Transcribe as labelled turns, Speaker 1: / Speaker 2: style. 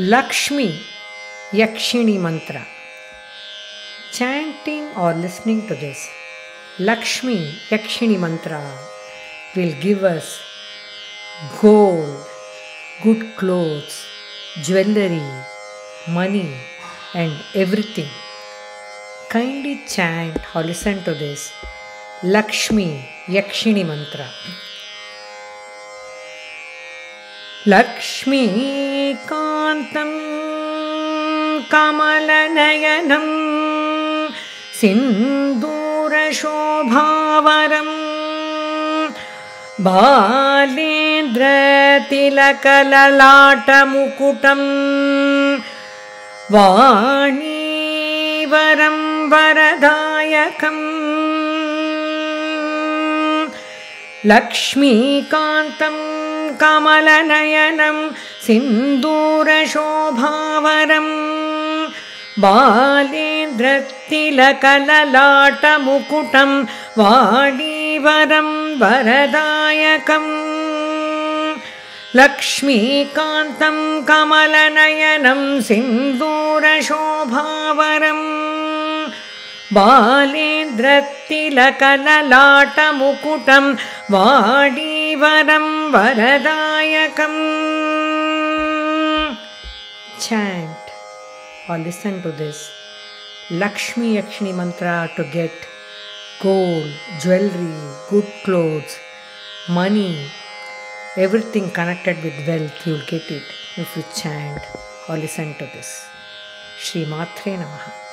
Speaker 1: Lakshmi Yakshini Mantra. Chanting or listening to this Lakshmi Yakshini Mantra will give us gold, good clothes, jewelry, money, and everything. Kindly chant or listen to this Lakshmi Yakshini Mantra. लक्ष्मीकान्तं कमलनयनं सिन्दूरशोभावरम् बालेन्द्रतिलकललाटमुकुटं वाणीवरं वरदायकम्। लक्ष्मीकान्तं कमलनयनं सिन्दूरशोभावरम् बालेन्द्रतिलकललाटमुकुटं वाणीवरं वरदायकम् लक्ष्मीकान्तं कमलनयनं सिन्दूरशोभावरम् बालेन्द्रतिलकललाटमुकुटं वाडीवरं वरदायकम् Chant or listen to this Lakshmi Yakshini mantra to get gold, jewelry, good clothes, money, everything connected with wealth, you'll get it if you chant or listen to this. Sri Matre Namaha.